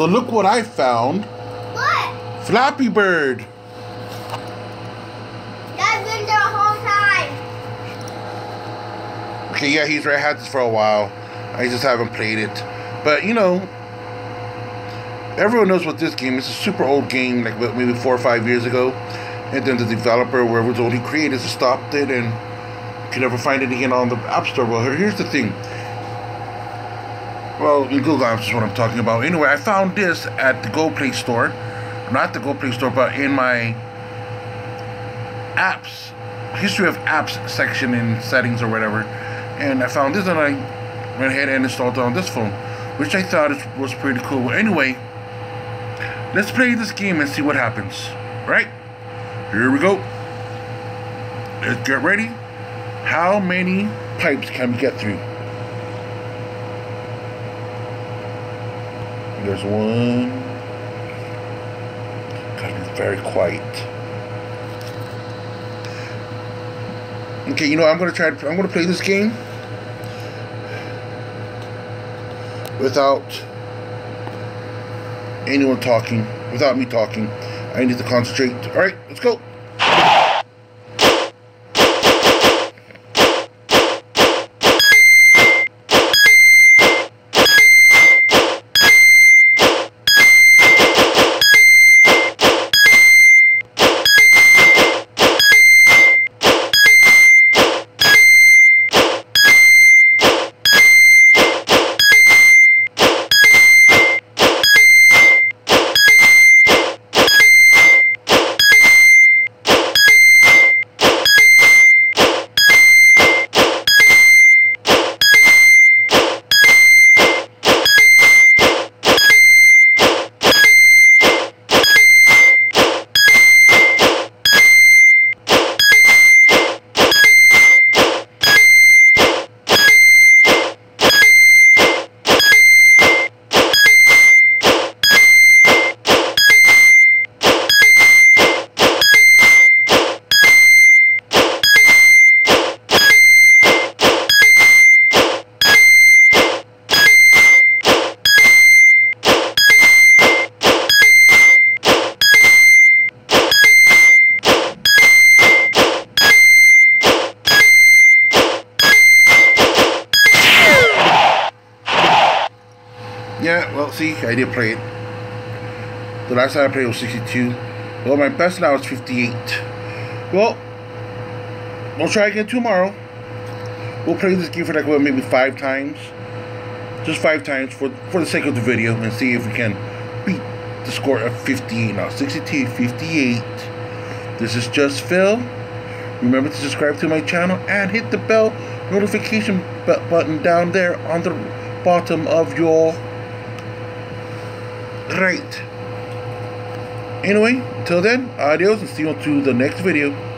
So look what I found. What? Flappy Bird. That's been there the whole time. Okay, yeah, he's right. I had this for a while. I just haven't played it. But you know, everyone knows what this game is. It's a super old game, like maybe four or five years ago. And then the developer, whoever was only created, stopped it and you can never find it again on the App Store. Well, here's the thing. Well, Google Apps is what I'm talking about. Anyway, I found this at the Go Play Store. Not the Go Play Store, but in my apps, history of apps section in settings or whatever. And I found this and I went ahead and installed it on this phone, which I thought was pretty cool. Anyway, let's play this game and see what happens. Right? Here we go. Let's get ready. How many pipes can we get through? There's one. Gotta be very quiet. Okay, you know I'm gonna try. I'm gonna play this game without anyone talking, without me talking. I need to concentrate. All right, let's go. Yeah, well, see, I did play it. The last time I played was 62. Well, my best now is 58. Well, we'll try again tomorrow. We'll play this game for like, what, maybe five times? Just five times for, for the sake of the video and see if we can beat the score of 58 now. 62, 58. This is JussPhil. Remember to subscribe to my channel and hit the bell notification button down there on the bottom of your right. Anyway, until then, adios and see you on to the next video.